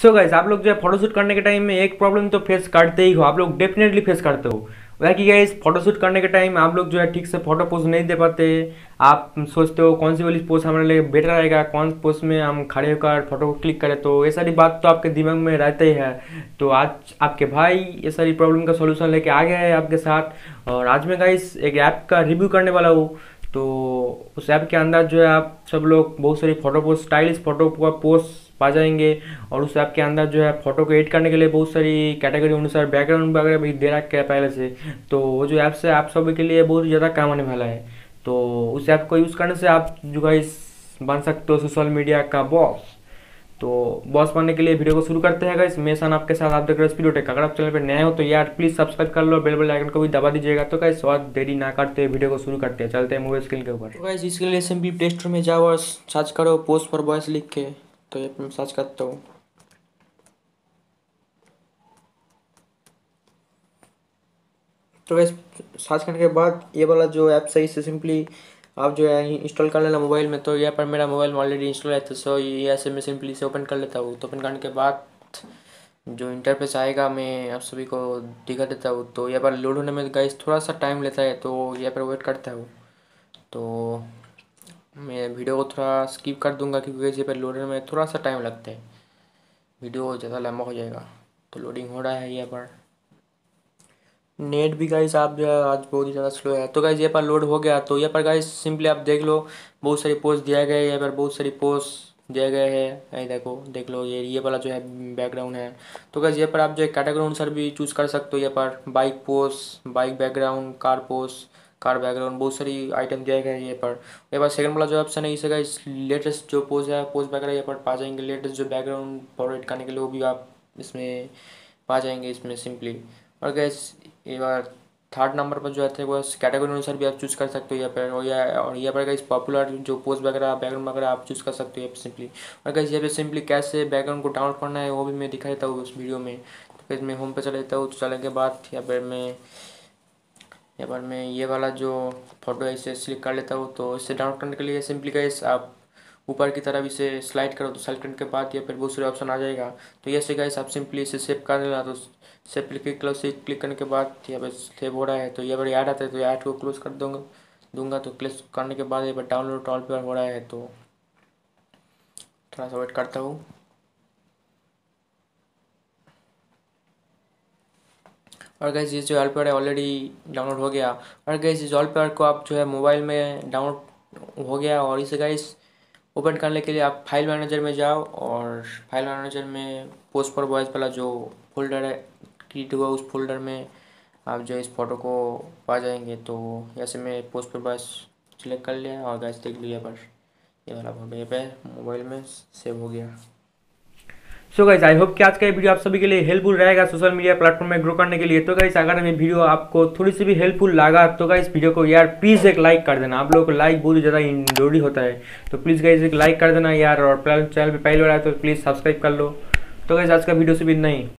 सो so guys आप लोग जो है फोटोशूट करने के टाइम में एक प्रॉब्लम तो फेस करते ही हो। आप लोग डेफिनेटली फेस करते हो। वह कि गाइस फोटोशूट करने के टाइम आप लोग जो है ठीक से फ़ोटो पोज नहीं दे पाते। आप सोचते हो कौन सी वाली पोज हमारे लिए बेटर रहेगा, कौन पोज में हम खड़े होकर फ़ोटो को क्लिक करें। तो ये सारी बात तो आपके दिमाग में रहते ही है। तो आज आपके भाई ये सारी प्रॉब्लम का सोल्यूशन लेके आ गया है आपके साथ। और आज मैं गाइस एक ऐप का रिव्यू करने वाला हूँ। तो उस ऐप के अंदर जो है आप सब लोग बहुत सारी photo post stylish photo post पा जाएँगे। और उस ऐप के अंदर जो है फ़ोटो को एडिट करने के लिए बहुत सारी कैटेगरी अनुसार बैकग्राउंड वगैरह भी दे रखा है पहले से। तो वो जो ऐप्स है, आप सभी के लिए बहुत ज़्यादा काम आने वाला है। तो उस ऐप को यूज़ करने से आप जो गाइस बन सकते हो सोशल मीडिया का बॉस तो बॉस बनने के लिए वीडियो को शुरू करते हैं गाइस मैं सन आपके साथ, आप देख रहे हो स्पीड टेक अगर आप चैनल पर नए हो तो यार प्लीज़ सब्सक्राइब कर लो। बेल बेल आइकन को भी दबा दीजिएगा। तो गाइस और देरी ना करते वीडियो को शुरू करते हैं। चलते हैं मोबाइल स्क्रीन के ऊपर। तो गाइस इसके लिए सिंपली प्ले स्टोर में जाओ और सर्च करो पोस्ट पर बॉयस लिख के। तो ये मैं सर्च करता हूँ। तो वैसे सर्च करने के बाद ये वाला जो ऐप सही से सिंपली आप जो है इंस्टॉल कर लेना मोबाइल में तो यहाँ पर मेरा मोबाइल ऑलरेडी इंस्टॉल है तो सो ये ऐसे मैं सिंपली से ओपन कर लेता हूँ। तो ओपन करने के बाद जो इंटरफेस आएगा, मैं आप सभी को दिखा देता हूँ। तो यहाँ पर लोड होने में गाइस थोड़ा सा टाइम लेता है तो यहाँ पर वेट करता हूँ। तो मैं वीडियो को थोड़ा स्किप कर दूँगा क्योंकि इसी पर लोडिंग में थोड़ा सा टाइम लगता है। वीडियो ज़्यादा लंबा हो जाएगा तो लोडिंग हो रहा है यहाँ पर। नेट भी गाइस आप जो है आज बहुत ही ज़्यादा स्लो है। तो गाइस यहाँ पर लोड हो गया तो यहाँ पर गाइस सिंपली आप देख लो, बहुत सारी पोस्ट दिया गया है, यहाँ पर बहुत सारी पोस्ट दिया गया है। यही देखो, देख लो, ये ये वाला जो है बैकग्राउंड है। तो गाइस यहाँ पर आप जो है कैटेगरी अनुसार भी चूज़ कर सकते हो, यहाँ पर bike post bike background car post car background बहुत सारी आइटम दिया गया है ये पर। ये बार सेकंड वाला जो ऑप्शन है, इसे इस लेटेस्ट जो पोज है पोज वगैरह ये पर पा जाएँगे। लेटेस्ट जो बैकग्राउंड फॉरवर्ड करने के लिए, वो भी आप इसमें पा जाएँगे इसमें सिंपली और गैस ये बार थर्ड नंबर पर जो है, वो कैटेगरी अनुसार भी आप चूज़ कर सकते हो यहाँ पर। और या और यहाँ पर इस पॉपुलर जो पोस्ट वगैरह बैकग्राउंड वगैरह आप चूज़ कर सकते हो यहाँ सिंपली और कैसे यहाँ पे सिंपली कैसे बैकग्राउंड को डाउनलोड करना है, वो भी मैं दिखा देता हूँ उस वीडियो में। तो फिर मैं होम पे चला जाता हूँ तो चलने के बाद यहाँ पर मैं यहाँ पर मैं ये वाला जो फ़ोटो है, इसे सिलेक्ट कर लेता हूँ तो इसे डाउनलोड करने के लिए सिंपली गाइस आप ऊपर की तरफ़ इसे स्लाइड करो तो सेलेक्ट करने के बाद या फिर बहुत सारे ऑप्शन आ जाएगा। तो ये से गाइस आप सिंपली इसे सेव कर लेना तो सेव क्लिक करो से क्लिक करने के बाद या फिर सेव हो रहा है तो यहाँ पर याद आता है तो याद को क्लोज कर दूँगा, दूँगा तो क्लिक करने के बाद यहाँ पर डाउनलोड ऑल पर हो रहा है तो थोड़ा सा वेट करता हूँ। और गैस ये जो है ऑलरेडी डाउनलोड हो गया। और गैस इस ऑलपेयर को आप जो है मोबाइल में डाउनलोड हो गया और इसे गैस ओपन करने के लिए आप फ़ाइल मैनेजर में जाओ और फ़ाइल मैनेजर में पोस्ट फॉर वॉइस वाला जो फोल्डर है क्रिएट हुआ उस फोल्डर में आप जो इस फ़ोटो को पा जाएँगे। तो ऐसे में पोस्ट फॉर वॉइस सिलेक्ट कर लिया और गैस देख लिया पर ये वाला फ़ोटो ये पे मोबाइल में सेव हो गया। सो गाइस आई होप कि आज का ये वीडियो आप सभी के लिए हेल्पफुल रहेगा सोशल मीडिया प्लेटफॉर्म में ग्रो करने के लिए। तो गाइस अगर ये वीडियो आपको थोड़ी सी भी हेल्पफुल लगा तो गाइस वीडियो को यार प्लीज़ एक लाइक कर देना। आप लोगों को लाइक बहुत ज़्यादा ज़रूरी होता है। तो प्लीज़ गाइज़ एक लाइक कर देना यार, और चैनल पर पहले रहा है तो प्लीज़ सब्सक्राइब कर लो। तो गाइज़ आज का वीडियो से भी नहीं